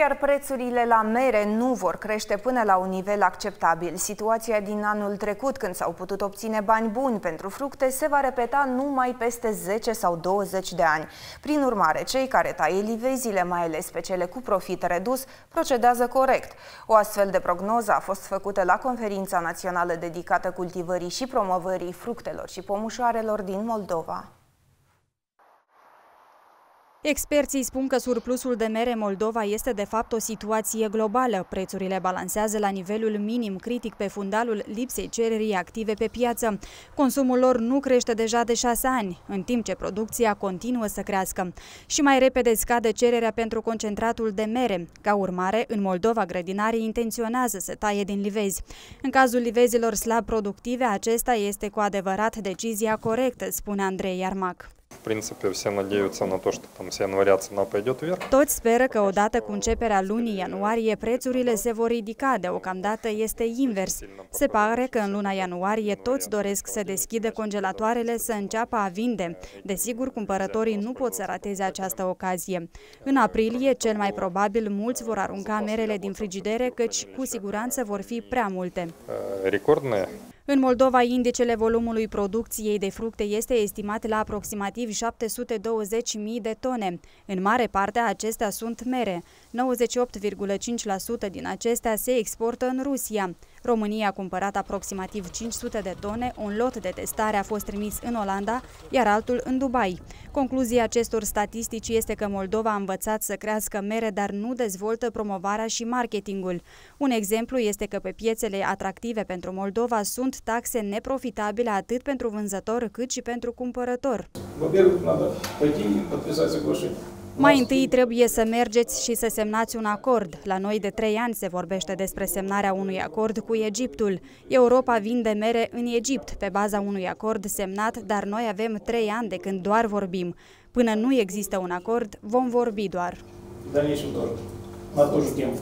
iar prețurile la mere nu vor crește până la un nivel acceptabil. Situația din anul trecut, când s-au putut obține bani buni pentru fructe, se va repeta numai peste 10 sau 20 de ani. Prin urmare, cei care taie livezile, mai ales pe cele cu profit redus, procedează corect. O astfel de prognoză a fost făcută la conferința națională dedicată cultivării și promovării fructelor și pomușoarelor din Moldova. Experții spun că surplusul de mere Moldova este de fapt o situație globală. Prețurile balansează la nivelul minim critic pe fundalul lipsei cererii active pe piață. Consumul lor nu crește deja de șase ani, în timp ce producția continuă să crească. Și mai repede scade cererea pentru concentratul de mere. Ca urmare, în Moldova, grădinarii intenționează să taie din livezi. În cazul livezilor slab productive, acesta este cu adevărat decizia corectă, spune Andrei Iarmac В принципе, все надеются на то, что там с января цена pойдет вверх. Toți speră că odată cu începerea lunii ianuarie prețurile se vor ridica, deocamdată este invers. Se pare că în luna ianuarie toți doresc să deschidă congelatoarele să înceapă a vinde. Desigur, cumpărătorii nu pot să rateze această ocazie. În aprilie, cel mai probabil, mulți vor arunca merele din frigidere, căci cu siguranță vor fi prea multe. Рекордные în Moldova, indicele volumului producției de fructe este estimat la aproximativ 720.000 de tone. În mare parte, acestea sunt mere. 98,5% din acestea se exportă în Rusia. România a cumpărat aproximativ 500 de tone, un lot de testare a fost trimis în Olanda, iar altul în Dubai. Concluzia acestor statistici este că Moldova a învățat să crească mere, dar nu dezvoltă promovarea și marketingul. Un exemplu este că pe piețele atractive pentru Moldova sunt taxe neprofitabile atât pentru vânzător cât și pentru cumpărător. Во-первых, надо пойти и подписать соглашение. Mai întâi trebuie să mergeți și să semnați un acord. La noi de trei ani se vorbește despre semnarea unui acord cu Egiptul. Europa vinde mere în Egipt pe baza unui acord semnat, dar noi avem trei ani de când doar vorbim. Până nu există un acord, vom vorbi doar. Dar nici un doar. La tot timpul.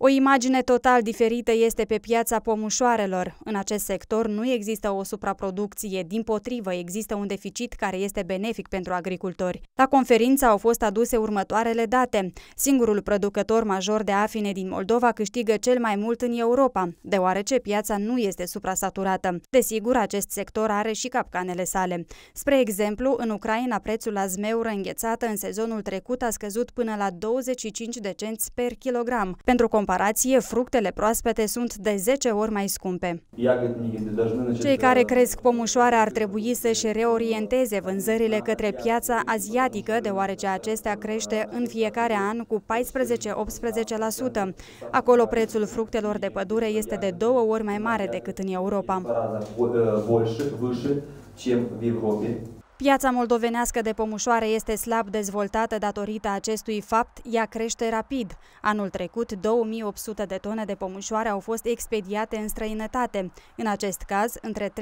O imagine total diferită este pe piața pomușoarelor. În acest sector nu există o supraproducție, din potrivă există un deficit care este benefic pentru agricultori. La conferință au fost aduse următoarele date. Singurul producător major de afine din Moldova câștigă cel mai mult în Europa, deoarece piața nu este suprasaturată. Desigur, acest sector are și capcanele sale. Spre exemplu, în Ucraina prețul la zmeură înghețată în sezonul trecut a scăzut până la 25 de cenți per kilogram. Pentru comparație, fructele proaspete sunt de 10 ori mai scumpe. Cei care cresc pomușoare ar trebui să-și reorienteze vânzările către piața asiatică, deoarece acestea crește în fiecare an cu 14-18%. Acolo prețul fructelor de pădure este de două ori mai mare decât în Europa. Piața moldovenească de pomușoare este slab dezvoltată datorită acestui fapt, ea crește rapid. Anul trecut, 2800 de tone de pomușoare au fost expediate în străinătate, în acest caz între 3600-3800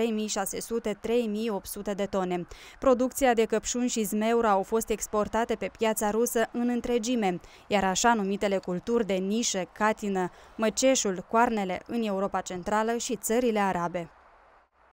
de tone. Producția de căpșuni și zmeură au fost exportate pe piața rusă în întregime, iar așa numitele culturi de nișă, catină, măceșul, coarnele în Europa Centrală și țările arabe.